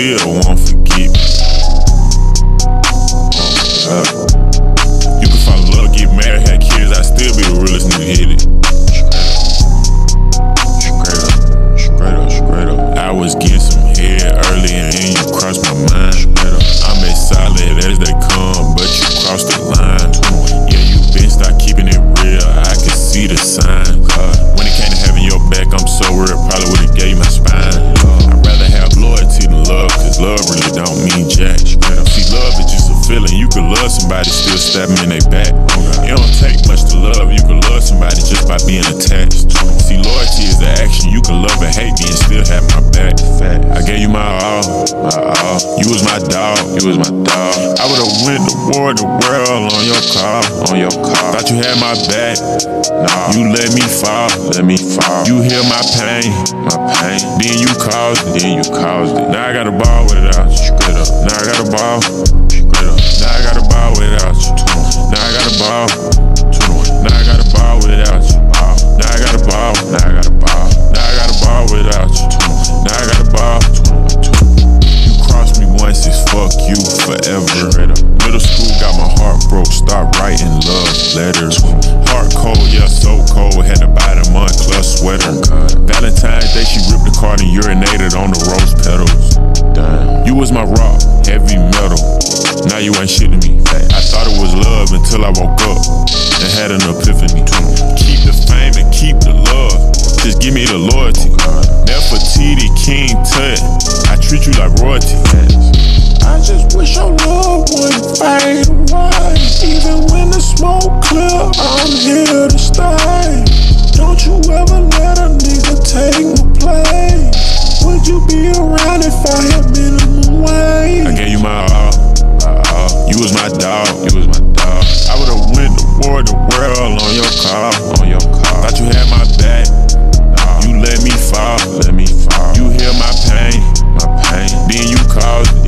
still won't forget me. Uh, you can in love, get married, have kids, I still be the realest nigga hit it. Straight up, straight up, straight up. I was getting some head early and then you crossed my mind. Straight up. I'm as solid as they come, but you crossed the line. Yeah, you been start keeping it real. I can see the sign. When it came to having your back, I'm so real, probably would've gave you my spine. Love somebody, still stab me in their back. It don't take much to love. You can love somebody just by being attached. See, loyalty is the action. You can love and hate me and still have my back. I gave you my all, my all. You was my dog, you was my dog. I would've went to war the world on your car, on your car. Thought you had my back, nah. You let me fall, let me fall. You heal my pain, my pain. Then you caused it, then you caused it. Now I got a ball without letters. Heart cold, yeah, so cold. Had to buy the Moncler sweater. Valentine's Day, she ripped the card and urinated on the rose petals. Damn. You was my rock, heavy metal. Now you ain't shit to me. I thought it was love until I woke up and had an epiphany. Keep the fame and keep the love. Just give me the loyalty. Oh, Nefertiti, King Tut. I treat you like royalty. I just wish your love wouldn't fade I'm here to stay. Don't you ever let a nigga take my place. Would you be around if I had been away? I gave you my all. You was my dog. You was my dog. I would've went to war the world on your car. On your car. Thought you had my back. Nah. You let me fall. Let me fall. You hear my pain. My pain. Then you caused